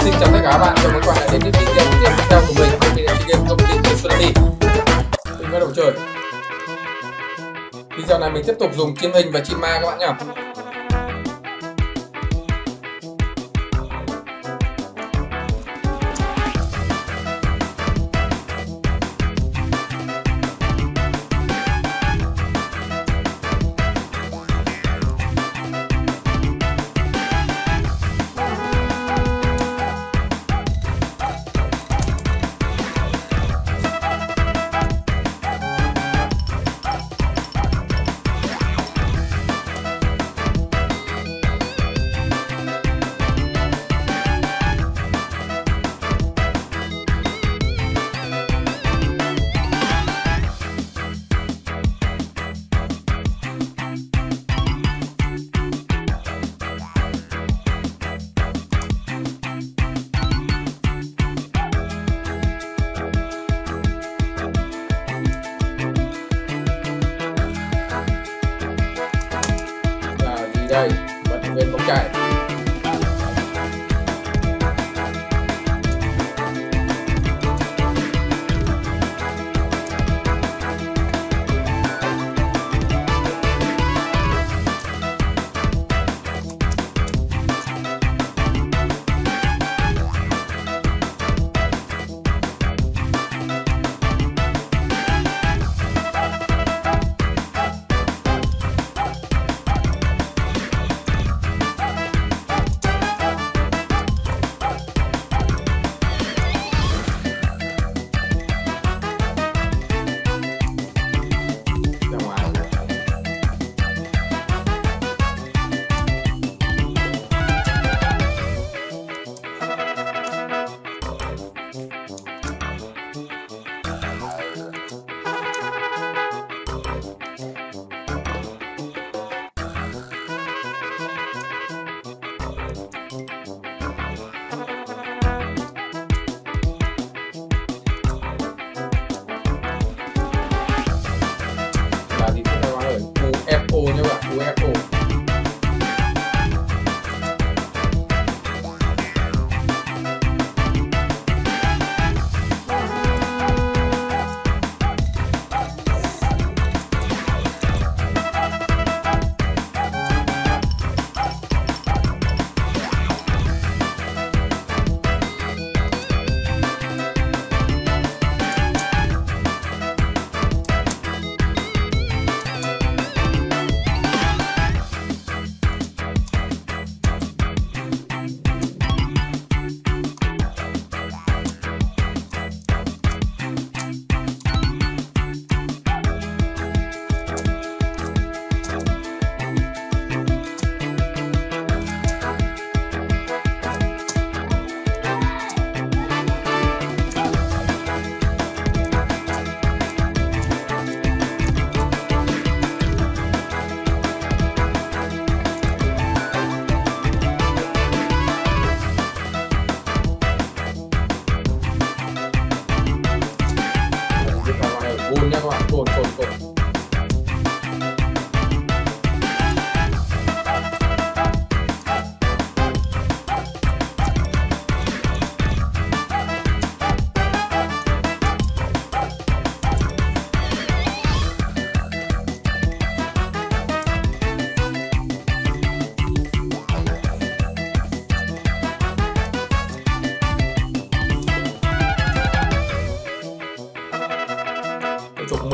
xin chào tất cả các bạn, chào mừng các bạn đã đến với video tiếp theo của mình về video game công ty của Sunny. Mình bắt đầu chơi. Video này mình tiếp tục dùng chim hình và chim ma các bạn nhá.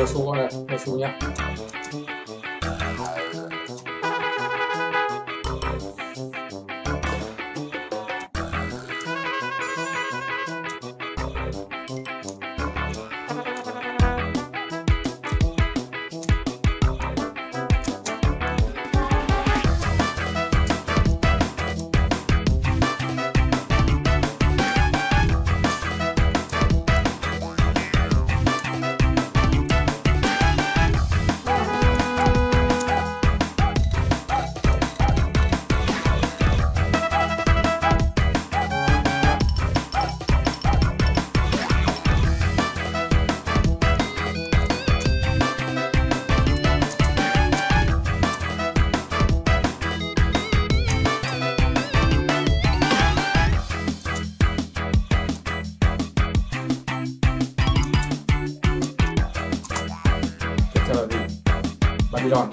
Tôi chụp 10 xu con này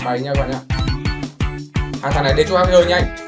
máy nha các bạn nhá. Hàng thằng này đến chỗ hơi nhanh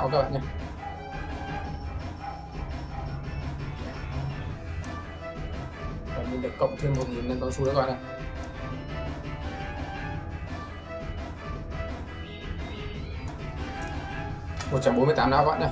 Dạ, bốn các bạn nhé và mình được cộng thêm một nghìn lên con số đó các bạn ạ. Một trăm bốn mươi tám não các bạn nhé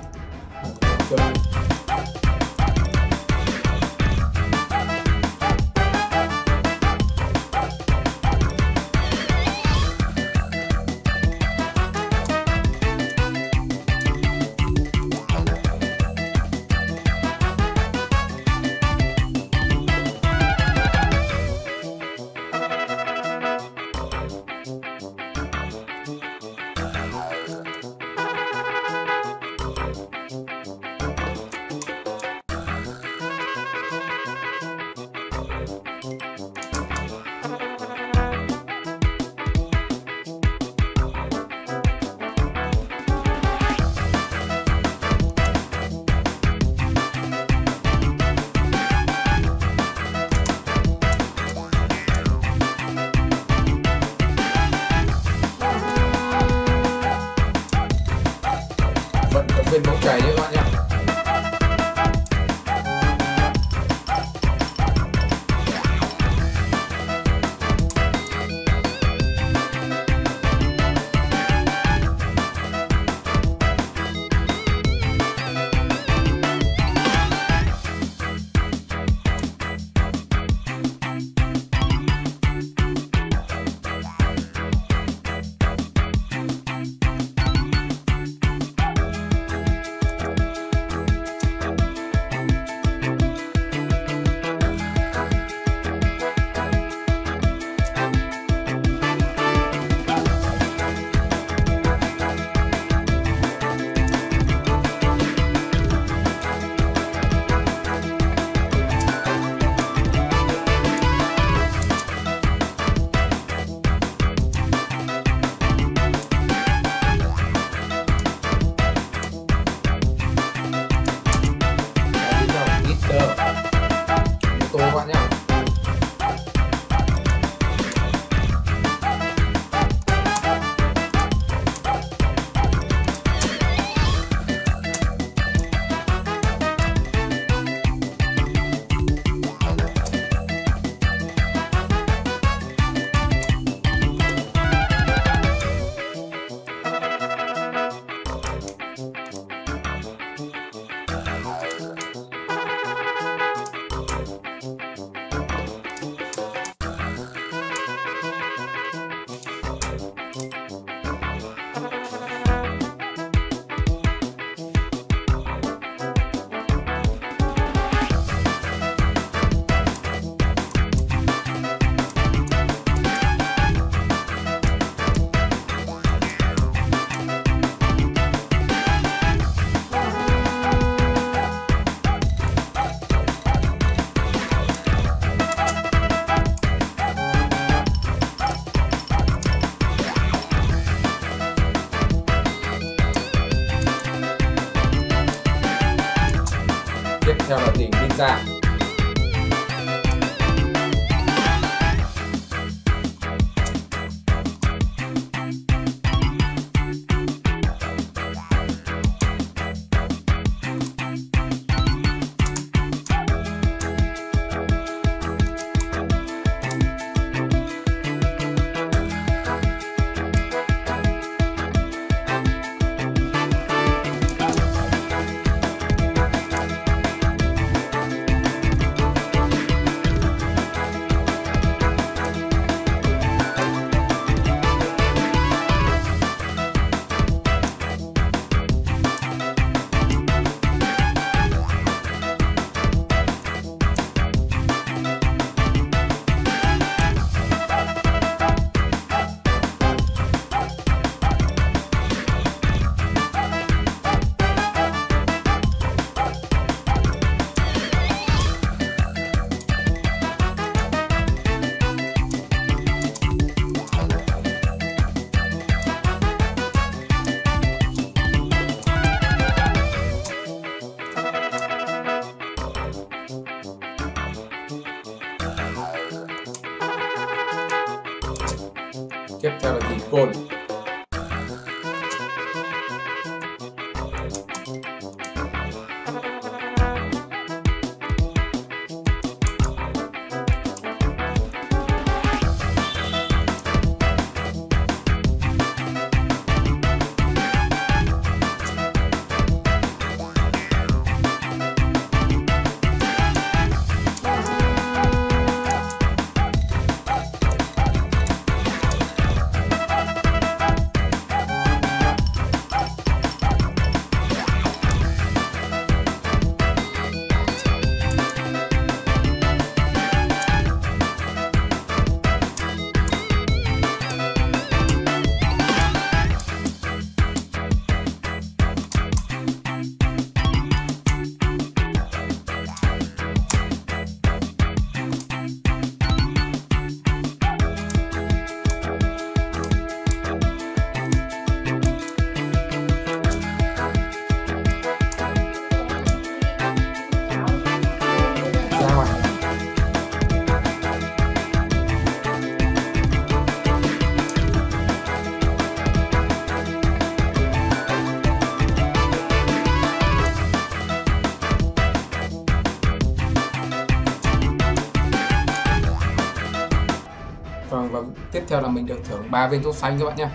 mình được thưởng 3 viên thuốc xanh các bạn nhé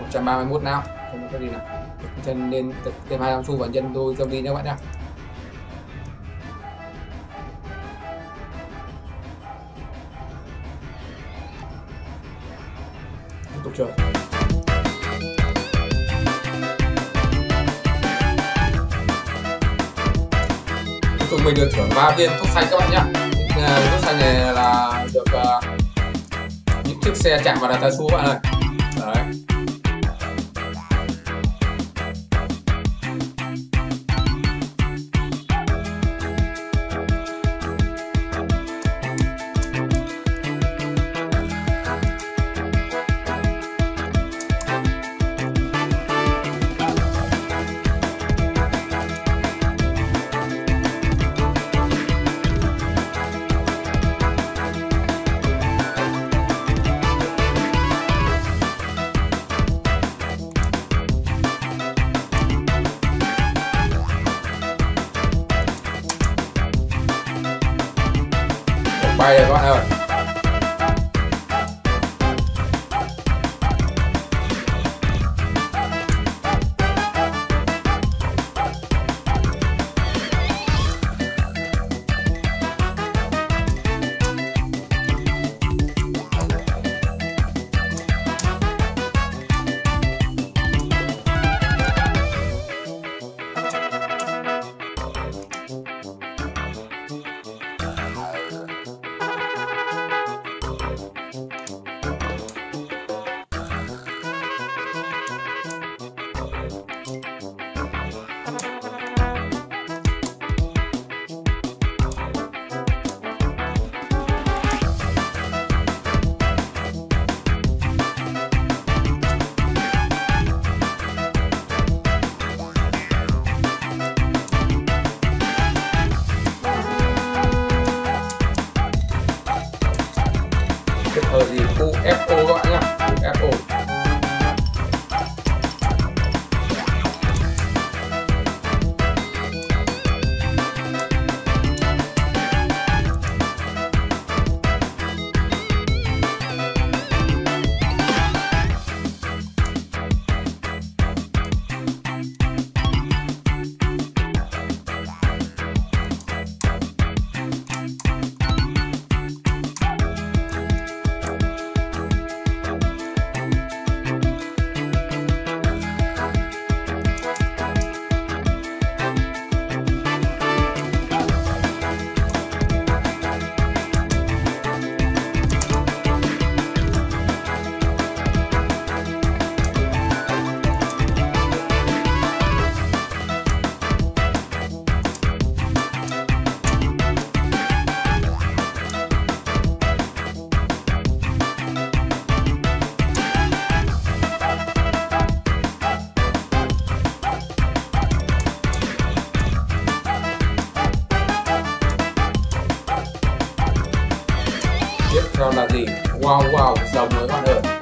131 nào không có cái gì nào. Chân nên thêm 25 xu và nhân đôi zombie nhé các bạn nhé tiếp tục chơi. Cuối cùng mình được thưởng 3 viên thuốc xanh các bạn nhé ờ, thuốc xanh này là được uh, chiếc xe chạm vào đặt tay su bạn ơi. F O F O tiếp theo là gì? Wow wow dòng mới bạn ơi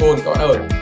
theo là đi côn các bạn ơi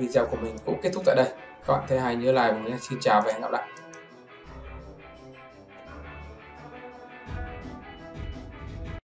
video của mình cũng kết thúc tại đây. Các bạn thấy hay, nhớ like và nhé. Xin chào và hẹn gặp lại.